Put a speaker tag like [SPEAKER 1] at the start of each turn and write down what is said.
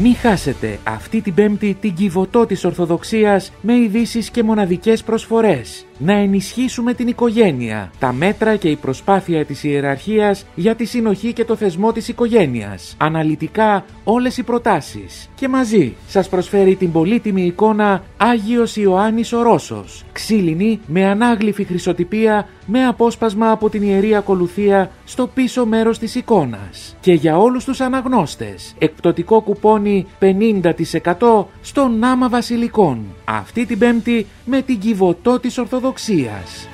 [SPEAKER 1] Μη χάσετε αυτή την πέμπτη την κυβωτό της Ορθοδοξίας με ειδήσεις και μοναδικές προσφορές. Να ενισχύσουμε την οικογένεια, τα μέτρα και η προσπάθεια της ιεραρχίας για τη συνοχή και το θεσμό της οικογένειας. Αναλυτικά όλες οι προτάσεις. Και μαζί σας προσφέρει την πολύτιμη εικόνα Άγιος Ιωάννης ο Ρώσος. Ξύλινη με ανάγλυφη χρυσοτυπία με απόσπασμα από την Ιερή Ακολουθία στο πίσω μέρος της εικόνας. Και για όλους τους αναγνώστες, εκπτωτικό κουπόνι 50% στο Νάμα Βασιλικών. Αυτή την πέμπτη με την κυβωτό της Ορθοδοξίας.